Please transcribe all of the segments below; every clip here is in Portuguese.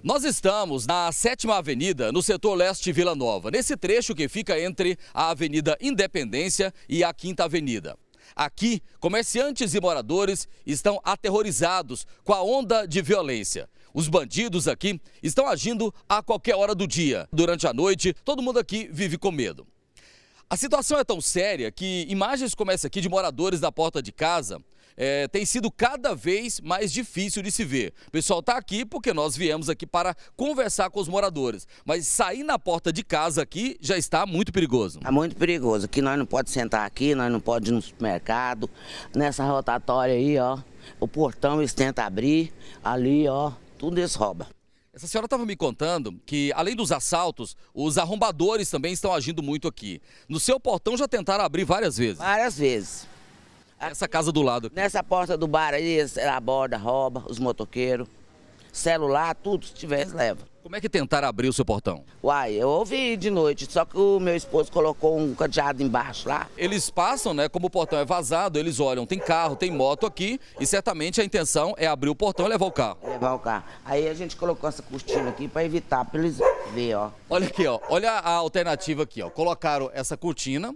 Nós estamos na 7 Avenida, no setor leste Vila Nova, nesse trecho que fica entre a Avenida Independência e a Quinta Avenida. Aqui, comerciantes e moradores estão aterrorizados com a onda de violência. Os bandidos aqui estão agindo a qualquer hora do dia. Durante a noite, todo mundo aqui vive com medo. A situação é tão séria que imagens como essa aqui de moradores da porta de casa é, tem sido cada vez mais difícil de se ver. O pessoal está aqui porque nós viemos aqui para conversar com os moradores. Mas sair na porta de casa aqui já está muito perigoso. É muito perigoso. Aqui nós não podemos sentar aqui, nós não podemos ir no supermercado. Nessa rotatória aí, ó, o portão eles tentam abrir. Ali, ó, tudo eles roubam. Essa senhora estava me contando que, além dos assaltos, os arrombadores também estão agindo muito aqui. No seu portão já tentaram abrir várias vezes. Várias vezes. Essa casa do lado. Nessa porta do bar aí, eles aborda, rouba, os motoqueiros. Celular, tudo, se tiver, eles levam. Como é que tentaram abrir o seu portão? Uai, eu ouvi de noite, só que o meu esposo colocou um cadeado embaixo lá. Eles passam, né? Como o portão é vazado, eles olham, tem carro, tem moto aqui e certamente a intenção é abrir o portão e levar o carro. Levar o carro. Aí a gente colocou essa cortina aqui para evitar, para eles verem, ó. Olha aqui, ó. Olha a alternativa aqui, ó. Colocaram essa cortina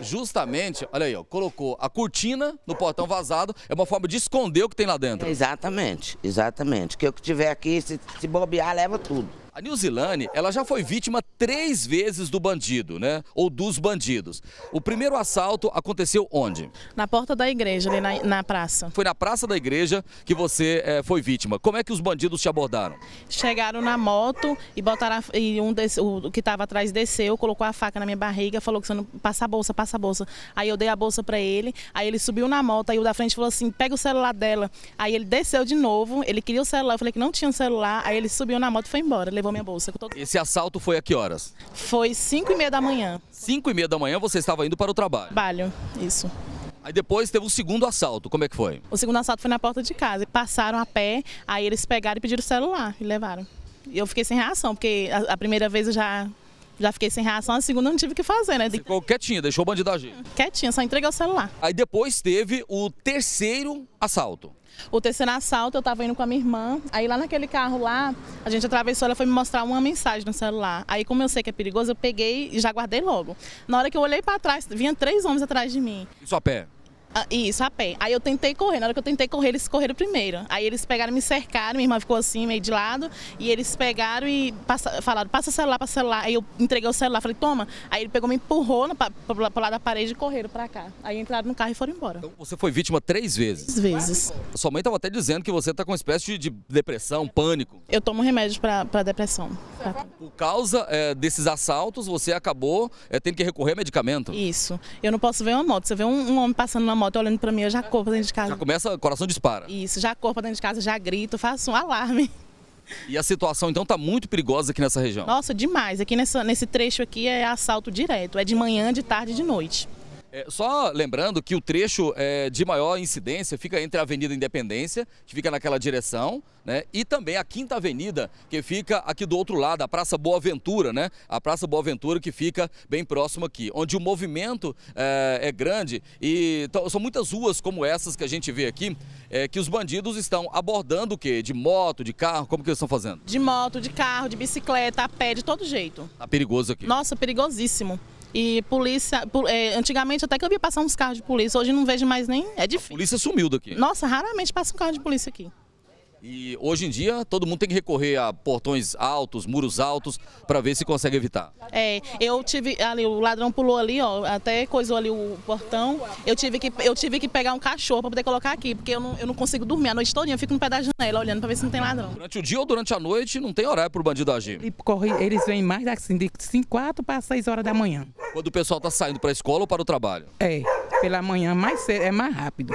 justamente, olha aí, ó, colocou a cortina no portão vazado, é uma forma de esconder o que tem lá dentro. Exatamente, exatamente. Que o que tiver aqui, se, se bobear, leva tudo. A Nilzilane, ela já foi vítima três vezes do bandido, né? Ou dos bandidos. O primeiro assalto aconteceu onde? Na porta da igreja, ali na, na praça. Foi na praça da igreja que você é, foi vítima. Como é que os bandidos te abordaram? Chegaram na moto e botaram a, e um desse, o que estava atrás desceu, colocou a faca na minha barriga, falou que você não passa a bolsa, passa a bolsa. Aí eu dei a bolsa para ele, aí ele subiu na moto, aí o da frente falou assim: "Pega o celular dela". Aí ele desceu de novo, ele queria o celular, eu falei que não tinha celular, aí ele subiu na moto e foi embora, levou minha bolsa. Tô... Esse assalto foi a que horas? Foi 5 e meia da manhã. 5 e meia da manhã você estava indo para o trabalho? Trabalho, isso. Aí depois teve o segundo assalto, como é que foi? O segundo assalto foi na porta de casa. Passaram a pé, aí eles pegaram e pediram o celular e levaram. E eu fiquei sem reação, porque a, a primeira vez eu já já fiquei sem reação, a segunda não tive o que fazer, né? Ficou quietinha, deixou o bandido agir? Quietinha, só entreguei o celular. Aí depois teve o terceiro assalto. O terceiro assalto, eu tava indo com a minha irmã. Aí lá naquele carro lá, a gente atravessou, ela foi me mostrar uma mensagem no celular. Aí, como eu sei que é perigoso, eu peguei e já guardei logo. Na hora que eu olhei para trás, vinha três homens atrás de mim. Isso a pé? Ah, isso, a pé. Aí eu tentei correr. Na hora que eu tentei correr, eles correram primeiro. Aí eles pegaram, me cercaram, minha irmã ficou assim, meio de lado. E eles pegaram e passa, falaram, passa o celular, passa celular. Aí eu entreguei o celular, falei, toma. Aí ele pegou, me empurrou pro lado da parede e correram pra cá. Aí entraram no carro e foram embora. Então você foi vítima três vezes? Três vezes. Sua mãe estava até dizendo que você tá com uma espécie de, de depressão, pânico. Eu tomo remédio pra, pra depressão. Pra... Por causa é, desses assaltos, você acabou é, tendo que recorrer a medicamento? Isso. Eu não posso ver uma moto. Eu ver um, um homem passando na moto olhando pra mim, eu já corro pra dentro de casa. Já começa, o coração dispara. Isso, já corro pra dentro de casa, já grito, faço um alarme. E a situação então está muito perigosa aqui nessa região? Nossa, demais. Aqui nessa, nesse trecho aqui é assalto direto. É de manhã, de tarde e de noite. É, só lembrando que o trecho é, de maior incidência fica entre a Avenida Independência, que fica naquela direção, né, e também a Quinta Avenida, que fica aqui do outro lado, a Praça Boa Ventura, né, a Praça Boa Ventura que fica bem próximo aqui, onde o movimento é, é grande e são muitas ruas como essas que a gente vê aqui, é, que os bandidos estão abordando o quê? De moto, de carro, como que eles estão fazendo? De moto, de carro, de bicicleta, a pé, de todo jeito. Tá perigoso aqui? Nossa, perigosíssimo. E polícia, é, antigamente até que eu via passar uns carros de polícia, hoje não vejo mais nem, é difícil. A polícia sumiu daqui. Nossa, raramente passa um carro de polícia aqui. E hoje em dia todo mundo tem que recorrer a portões altos, muros altos, para ver se consegue evitar. É, eu tive ali, o ladrão pulou ali, ó, até coisou ali o portão. Eu tive que, eu tive que pegar um cachorro para poder colocar aqui, porque eu não, eu não consigo dormir a noite toda, eu fico no pé da janela olhando para ver se não tem ladrão. Durante o dia ou durante a noite não tem horário para o bandido agir? E corre, eles vêm mais assim, de 4 para 6 horas da manhã. Quando o pessoal está saindo para a escola ou para o trabalho? É, pela manhã mais cedo, é mais rápido.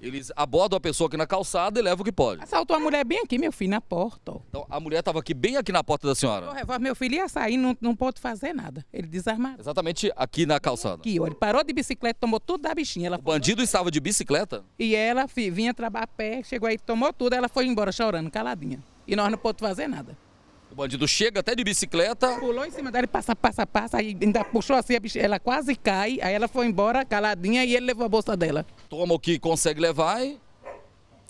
Eles abordam a pessoa aqui na calçada e levam o que pode. Assaltou a mulher bem aqui, meu filho, na porta. Ó. Então a mulher estava aqui bem aqui na porta da senhora. O meu filho ia sair, não, não pôde fazer nada. Ele desarmado. Exatamente aqui na calçada. Aqui, ó, ele parou de bicicleta, tomou tudo da bichinha. Ela o bandido estava de bicicleta? E ela fi, vinha trabalhar a pé, chegou aí, tomou tudo, ela foi embora chorando, caladinha. E nós não pôde fazer nada. O bandido chega até de bicicleta. Pulou em cima dela, passa, passa, passa, aí ainda puxou assim a bichinha, ela quase cai, aí ela foi embora caladinha e ele levou a bolsa dela. Toma o que consegue levar e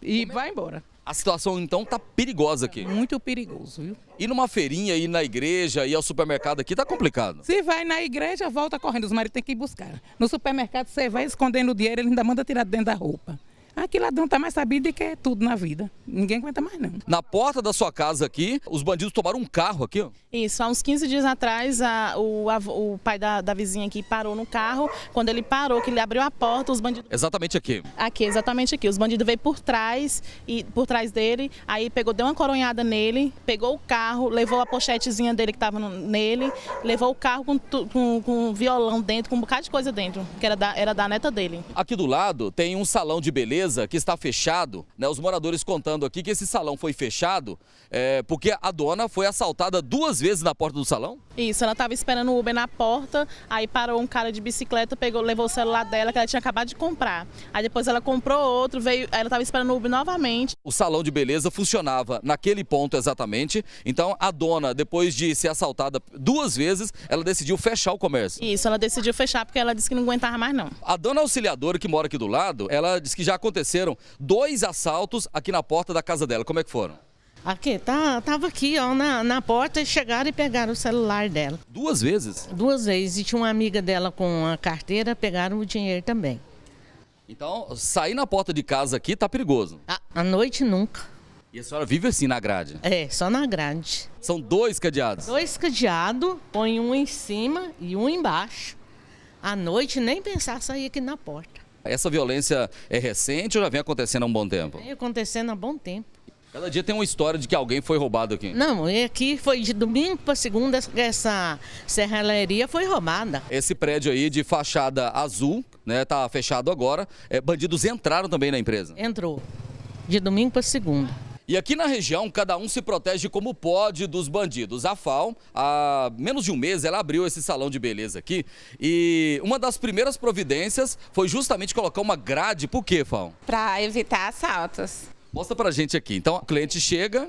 e vai embora. A situação então tá perigosa aqui. Muito perigoso, viu? E numa feirinha, ir na igreja, ir ao supermercado aqui tá complicado. Se vai na igreja, volta correndo, os maridos têm que ir buscar. No supermercado, você vai escondendo o dinheiro, ele ainda manda tirar dentro da roupa. Aqui ladrão tá mais sabido que é tudo na vida. Ninguém aguenta mais, não. Na porta da sua casa aqui, os bandidos tomaram um carro aqui, ó. Isso, há uns 15 dias atrás, a, o, a, o, pai da, da, vizinha aqui parou no carro. Quando ele parou, que ele abriu a porta, os bandidos. Exatamente aqui. Aqui, exatamente aqui. Os bandidos veio por trás e por trás dele, aí pegou, deu uma coronhada nele, pegou o carro, levou a pochetezinha dele que estava nele, levou o carro com, com, com violão dentro, com um bocado de coisa dentro, que era da, era da neta dele. Aqui do lado tem um salão de beleza que está fechado, né? Os moradores contando aqui que esse salão foi fechado é, porque a dona foi assaltada duas vezes na porta do salão? Isso, ela estava esperando o Uber na porta, aí parou um cara de bicicleta, pegou, levou o celular dela que ela tinha acabado de comprar. Aí depois ela comprou outro, veio, ela estava esperando o Uber novamente. O salão de beleza funcionava naquele ponto exatamente, então a dona, depois de ser assaltada duas vezes, ela decidiu fechar o comércio. Isso, ela decidiu fechar porque ela disse que não aguentava mais não. A dona auxiliadora que mora aqui do lado, ela disse que já aconteceram dois assaltos aqui na porta da casa dela. Como é que foram? Aqui, tá, tava aqui, ó, na, na porta e chegaram e pegaram o celular dela. Duas vezes? Duas vezes. E tinha uma amiga dela com a carteira, pegaram o dinheiro também. Então, sair na porta de casa aqui tá perigoso? À, à noite nunca. E a senhora vive assim na grade? É, só na grade. São dois cadeados? Dois cadeados, põe um em cima e um embaixo. À noite nem pensar sair aqui na porta. Essa violência é recente ou já vem acontecendo há um bom tempo? Vem acontecendo há bom tempo. Cada dia tem uma história de que alguém foi roubado aqui. Não, aqui foi de domingo para segunda essa serralheria foi roubada. Esse prédio aí de fachada azul, né, tá fechado agora. É, bandidos entraram também na empresa. Entrou. De domingo para segunda. E aqui na região, cada um se protege como pode dos bandidos. A FAO, há menos de um mês, ela abriu esse salão de beleza aqui e uma das primeiras providências foi justamente colocar uma grade. Por quê, FAO? Para evitar assaltos. Mostra pra gente aqui. Então, o cliente chega.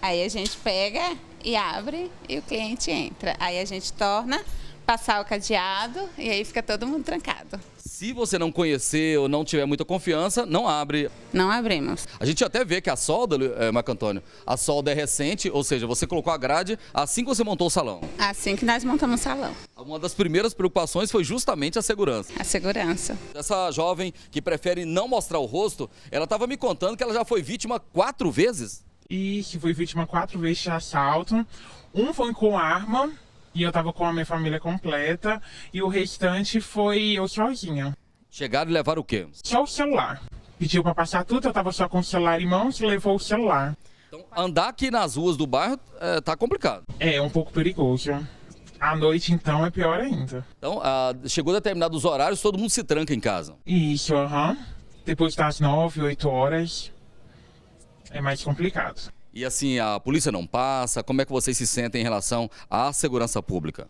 Aí a gente pega e abre e o cliente entra. Aí a gente torna passar o cadeado e aí fica todo mundo trancado. Se você não conhecer ou não tiver muita confiança, não abre. Não abrimos. A gente até vê que a solda, é, Marco Antônio, a solda é recente, ou seja, você colocou a grade assim que você montou o salão. Assim que nós montamos o salão. Uma das primeiras preocupações foi justamente a segurança. A segurança. Essa jovem que prefere não mostrar o rosto, ela estava me contando que ela já foi vítima quatro vezes. E que foi vítima quatro vezes de assalto. Um foi com arma, e eu tava com a minha família completa e o restante foi eu sozinha. Chegaram e levaram o quê? Só o celular. Pediu para passar tudo, eu tava só com o celular em mãos e levou o celular. Então, andar aqui nas ruas do bairro é, tá complicado. É, um pouco perigoso. À noite, então, é pior ainda. Então, ah, chegou determinados horários, todo mundo se tranca em casa. Isso, aham. Uhum. Depois das nove, oito horas, é mais complicado. E assim, a polícia não passa? Como é que vocês se sentem em relação à segurança pública?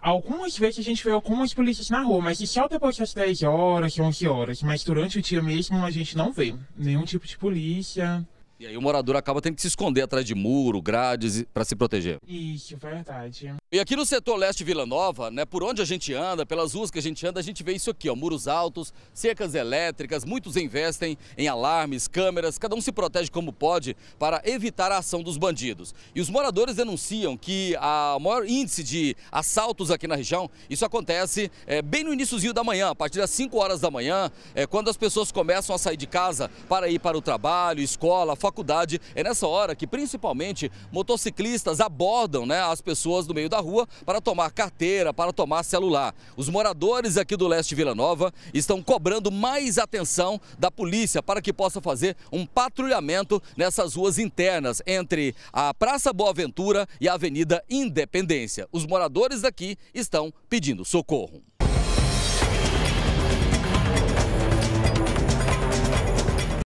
Algumas vezes a gente vê algumas polícias na rua, mas só depois das 10 horas, 11 horas. Mas durante o dia mesmo a gente não vê nenhum tipo de polícia. E aí o morador acaba tendo que se esconder atrás de muro, grades para se proteger. Isso, verdade. E aqui no setor leste Vila Nova, né, por onde a gente anda, pelas ruas que a gente anda, a gente vê isso aqui, ó, muros altos, cercas elétricas, muitos investem em alarmes, câmeras, cada um se protege como pode para evitar a ação dos bandidos. E os moradores denunciam que a maior índice de assaltos aqui na região, isso acontece é, bem no iníciozinho da manhã, a partir das 5 horas da manhã, é, quando as pessoas começam a sair de casa para ir para o trabalho, escola, faculdade. É nessa hora que principalmente motociclistas abordam né, as pessoas no meio da rua para tomar carteira, para tomar celular. Os moradores aqui do leste Vila Nova estão cobrando mais atenção da polícia para que possa fazer um patrulhamento nessas ruas internas entre a Praça Boa Ventura e a Avenida Independência. Os moradores daqui estão pedindo socorro.